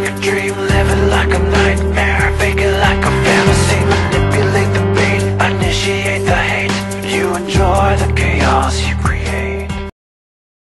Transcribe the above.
like a dream.